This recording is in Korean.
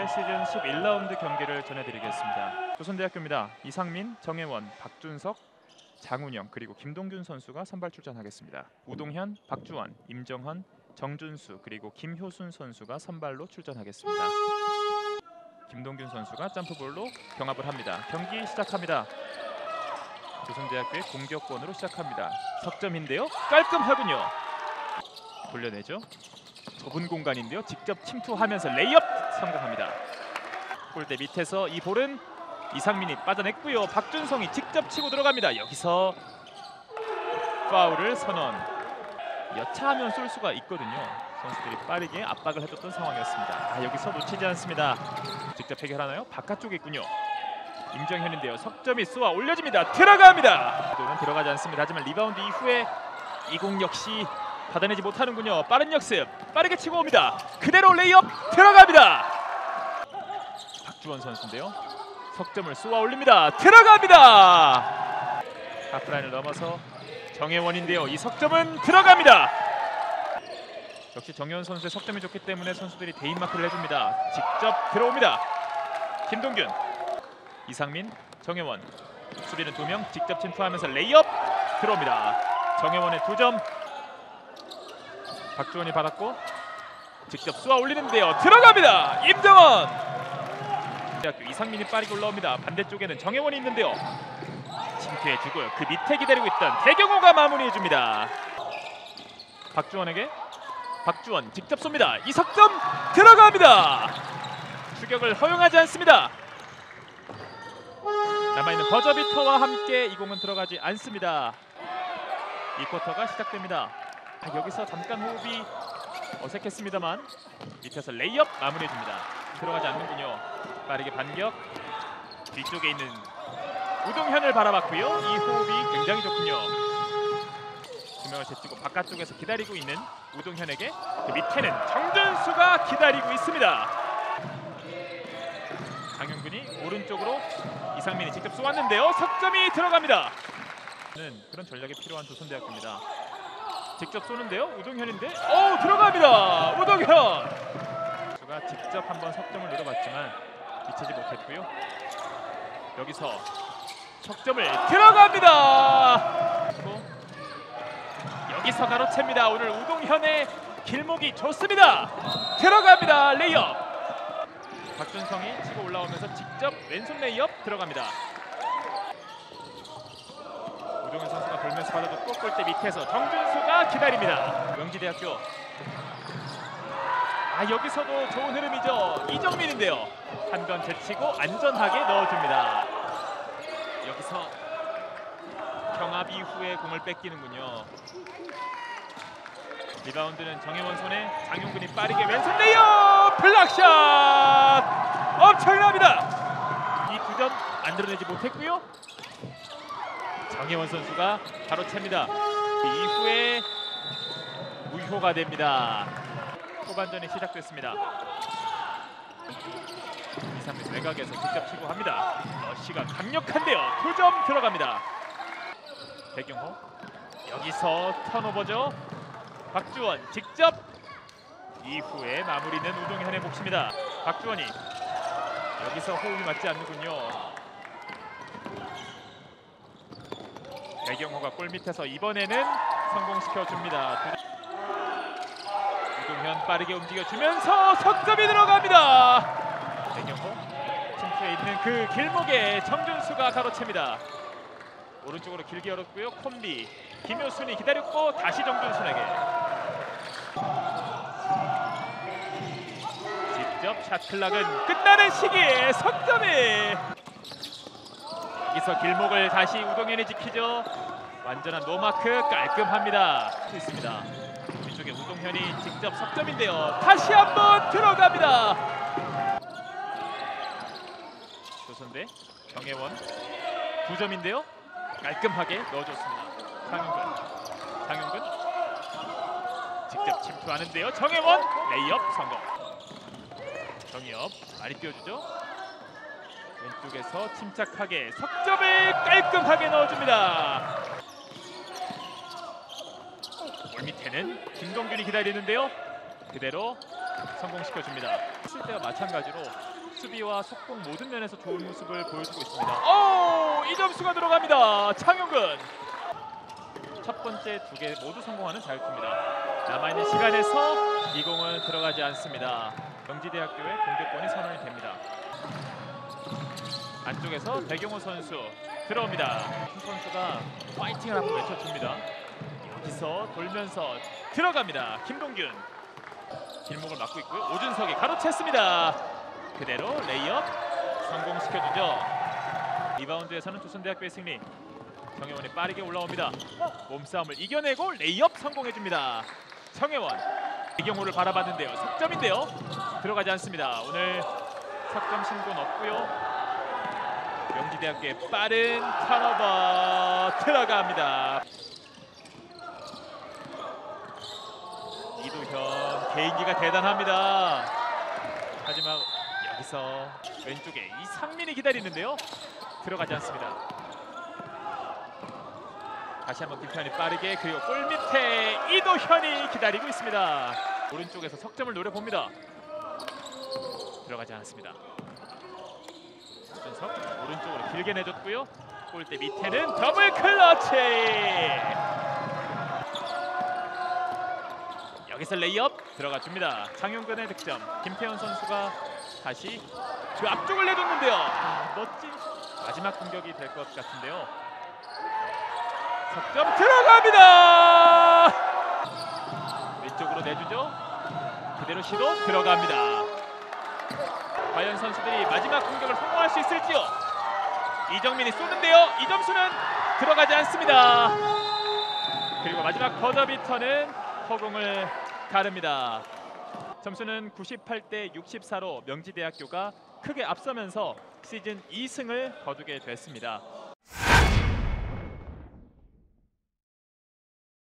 프로야구의 시즌 11라운드 경기를 전해드리겠습니다. 조선대학교입니다. 이상민, 정혜원, 박준석, 장운영 그리고 김동균 선수가 선발 출전하겠습니다. 우동현, 박주원, 임정헌, 정준수 그리고 김효순 선수가 선발로 출전하겠습니다. 김동균 선수가 점프볼로 경합을 합니다. 경기 시작합니다. 조선대학교의 공격권으로 시작합니다. 석점인데요. 깔끔하군요. 돌려내죠. 좁은 공간인데요. 직접 침투하면서 레이업 성공합니다. 골대 밑에서 이 볼은 이상민이 빠져냈고요. 박준성이 직접 치고 들어갑니다. 여기서 파울을 선언. 여차하면 쏠 수가 있거든요. 선수들이 빠르게 압박을 해줬던 상황이었습니다. 아, 여기서 놓치지 않습니다. 직접 해결하나요? 바깥쪽에 있군요. 임정현인데요. 석점이 쏘아 올려집니다. 들어갑니다. 또는 들어가지 않습니다. 하지만 리바운드 이후에 이 공 역시 받아내지 못하는군요. 빠른 역습. 빠르게 치고 옵니다. 그대로 레이업 들어갑니다. 박주원 선수인데요. 석점을 쏘아 올립니다. 들어갑니다. 하프라인을 넘어서 정혜원인데요. 이 석점은 들어갑니다. 역시 정혜원 선수의 석점이 좋기 때문에 선수들이 대인 마크를 해줍니다. 직접 들어옵니다. 김동균, 이상민, 정혜원 수비는 두 명 직접 침투하면서 레이업 들어옵니다. 정혜원의 두 점. 박주원이 받았고 직접 쏘아 올리는데요. 들어갑니다. 임정원. 대학교 이상민이 빠르게 올라옵니다. 반대쪽에는 정혜원이 있는데요. 침투해 주고요. 그 밑에 기다리고 있던 대경호가 마무리해 줍니다. 박주원에게 박주원 직접 쏩니다. 이 석점 들어갑니다. 추격을 허용하지 않습니다. 남아있는 버저비터와 함께 이 공은 들어가지 않습니다. 이 쿼터가 시작됩니다. 아, 여기서 잠깐 호흡이 어색했습니다만 밑에서 레이업 마무리해줍니다. 들어가지 않는군요. 빠르게 반격. 뒤쪽에 있는 우동현을 바라봤고요. 이 호흡이 굉장히 좋군요. 두 명을 제치고 바깥쪽에서 기다리고 있는 우동현에게 그 밑에는 정준수가 기다리고 있습니다. 장윤근이 오른쪽으로 이상민이 직접 쏘았는데요. 석점이 들어갑니다. 는 그런 전략이 필요한 조선대학교입니다. 직접 쏘는데요. 우동현인데, 오 들어갑니다. 우동현. 수가 직접 한번 석점을 노려봤지만 미치지 못했고요. 여기서 석점을 들어갑니다. 여기서 가로챕니다. 오늘 우동현의 길목이 좋습니다. 들어갑니다. 레이업. 박준성이 치고 올라오면서 직접 왼손 레이업 들어갑니다. 우동현 선수가 돌면서 받아줬고 골대 밑에서 정준수가 기다립니다. 명지대학교. 아 여기서도 좋은 흐름이죠. 이정민인데요. 한번 제치고 안전하게 넣어줍니다. 여기서 경합 이후에 공을 뺏기는군요. 리바운드는 정혜원 손에 장용근이 빠르게 왼손 레이업 block shot 엄청납니다. 이 두 점 만들어내지 못했고요. 정혜원 선수가 바로 챕니다. 그 이후에 무효가 됩니다. 후반전이 시작됐습니다. 이상민 외곽에서 직접 치고 합니다. 러시가 강력한데요. 두점 들어갑니다. 배경호 여기서 턴오버죠. 박주원 직접 이후에 마무리는 우동현의 몫입니다. 박주원이 여기서 호흡이 맞지 않는군요. 배경호가 골 밑에서 이번에는 성공시켜 줍니다. 우동현 빠르게 움직여 주면서 석점이 들어갑니다. 배경호 침투에 있는 그 길목에 정준수가 가로챕니다. 오른쪽으로 길게 열었고요. 콤비 김효순이 기다렸고 다시 정준순에게 직접 샷클락은 끝나는 시기에 석점이 여기서 길목을 다시 우동현이 지키죠. 완전한 노마크 깔끔합니다. 있습니다. 뒤쪽에 우동현이 직접 석점인데요. 다시 한번 들어갑니다. 조선대 정혜원 두 점인데요. 깔끔하게 넣어줬습니다. 장윤근, 장윤근 직접 침투하는데요. 정혜원 레이업 성공. 정엽 많이 띄워주죠. 왼쪽에서 침착하게 석점을 깔끔하게 넣어줍니다. 골 밑에는 김동균이 기다리는데요. 그대로 성공시켜줍니다. 칠 때와 마찬가지로 수비와 속공 모든 면에서 좋은 모습을 보여주고 있습니다. 오, 이 점수가 들어갑니다. 창용근. 첫 번째 두 개 모두 성공하는 자유투입니다. 남아있는 시간에서 이 공은 들어가지 않습니다. 경기대학교의 공격권이 선언이 됩니다. 안쪽에서 배경호 선수 들어옵니다. 신 선수가 파이팅을 한번 외쳐줍니다. 여기서 돌면서 들어갑니다. 김동균 길목을 막고 있고요. 오준석이 가로챘습니다. 그대로 레이업 성공시켜주죠. 리바운드에서는 조선대학교의 승리. 정혜원이 빠르게 올라옵니다. 몸싸움을 이겨내고 레이업 성공해줍니다. 정혜원 이경호를 바라봤는데요. 석점인데요. 들어가지 않습니다. 오늘 석점 신고는 없고요. 명지대학교의 빠른 턴오버 들어갑니다. 이도현 개인기가 대단합니다. 하지만 여기서 왼쪽에 이상민이 기다리는데요. 들어가지 않습니다. 다시 한번 김태환이 빠르게 그리고 골 밑에 이도현이 기다리고 있습니다. 오른쪽에서 석점을 노려봅니다. 들어가지 않았습니다. 준석 오른쪽으로 길게 내줬고요. 골대 밑에는 double clutch. 여기서 레이업 들어가 줍니다. 장용근의 득점. 김태현 선수가 다시 그 앞쪽을 내줬는데요. 아, 멋진 마지막 공격이 될 것 같은데요. 석점 들어갑니다. 왼쪽으로 내주죠. 그대로 시도 들어갑니다. 과연 선수들이 마지막 공격을 성공할 수 있을지요. 이정민이 쏘는데요. 이 점수는 들어가지 않습니다. 그리고 마지막 버저비터는 허공을 가릅니다. 점수는 98대 64로 명지대학교가 크게 앞서면서 시즌 2승을 거두게 됐습니다.